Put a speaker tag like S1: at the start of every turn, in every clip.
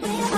S1: Yeah,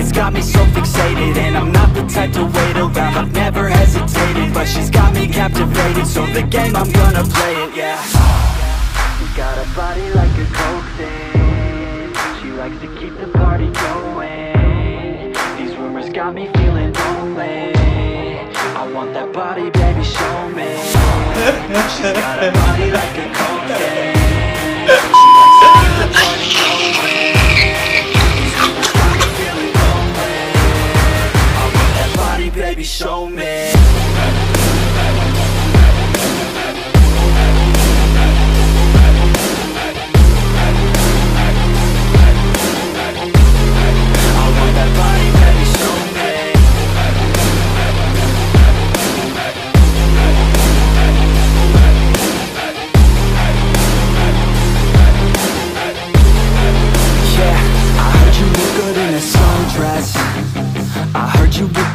S1: it's got me so fixated And I'm not the type to wait around, I've never hesitated But she's got me captivated, so the game, I'm gonna play it, yeah. She got a body like a coke thing. She likes to keep the party going. These rumors got me feeling lonely. I want that body, baby, show me. She got a body like a